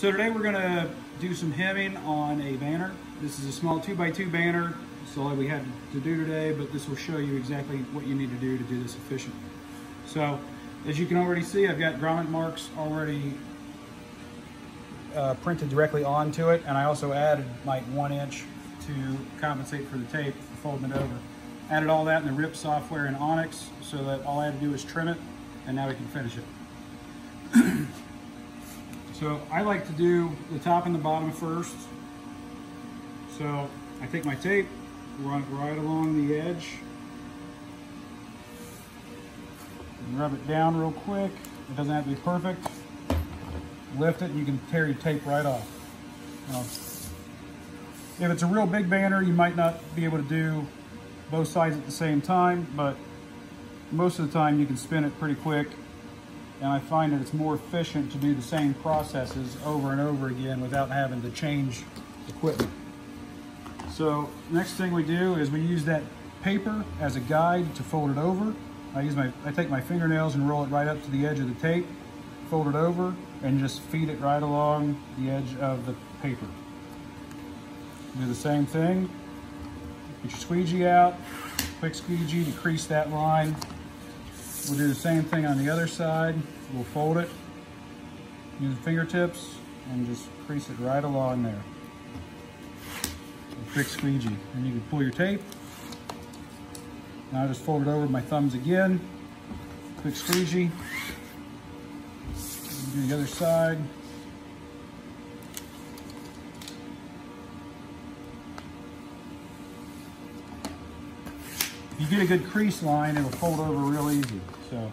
So today we're gonna do some hemming on a banner. This is a small two by two banner. That's all we had to do today, but this will show you exactly what you need to do to do this efficiently. So as you can already see, I've got grommet marks already uh, printed directly onto it. And I also added like one inch to compensate for the tape for folding it over. Added all that in the RIP software in Onyx so that all I had to do was trim it and now we can finish it. so I like to do the top and the bottom first. So I take my tape, run it right along the edge, and rub it down real quick. It doesn't have to be perfect. Lift it and you can tear your tape right off. Now, if it's a real big banner, you might not be able to do both sides at the same time, but most of the time you can spin it pretty quick. And I find that it's more efficient to do the same processes over and over again without having to change equipment. So next thing we do is we use that paper as a guide to fold it over. I use my, I take my fingernails and roll it right up to the edge of the tape, fold it over, and just feed it right along the edge of the paper. Do the same thing. Get your squeegee out, quick squeegee to crease that line. We'll do the same thing on the other side. We'll fold it, use the fingertips, and just crease it right along there. A quick squeegee. And you can pull your tape. Now I just fold it over my thumbs again. Quick squeegee. Do the other side. You get a good crease line, it'll fold over real easy. So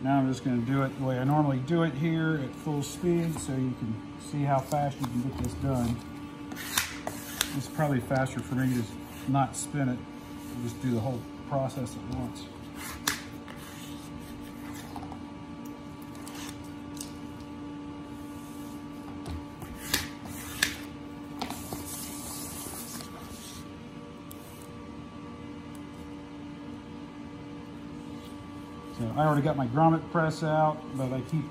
now I'm just going to do it the way I normally do it here at full speed so you can see how fast you can get this done. It's probably faster for me to just not spin it, just do the whole process at once. So I already got my grommet press out, but I keep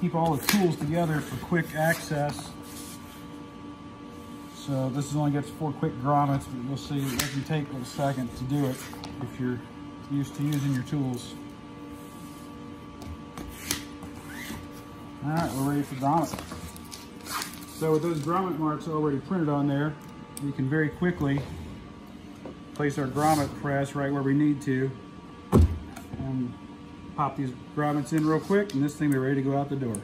keep all the tools together for quick access. So this only gets four quick grommets, but you'll see it doesn't take a second to do it if you're used to using your tools. All right, we're ready for grommet. So with those grommet marks already printed on there, we can very quickly place our grommet press right where we need to and pop these grommets in real quick and this thing will be ready to go out the door.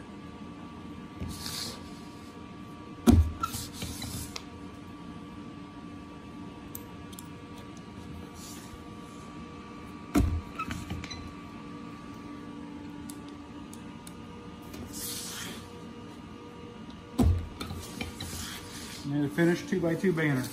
And a finished 2 by 2 banner.